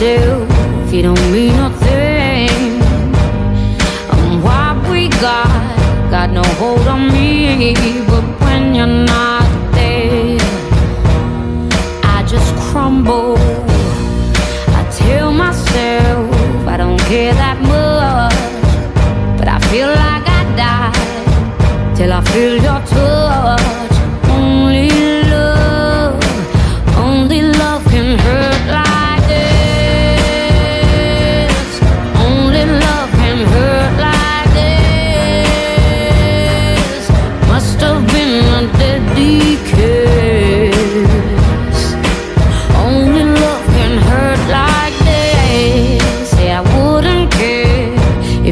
yourself, you don't mean nothing. And what we got, got no hold on me. But when you're not there, I just crumble. I tell myself I don't care that much, but I feel like I die till I feel your touch.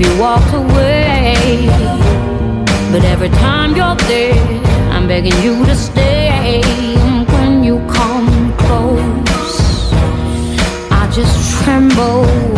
you walk away. But every time you're there, I'm begging you to stay. When you come close, I just tremble.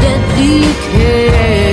deadly care.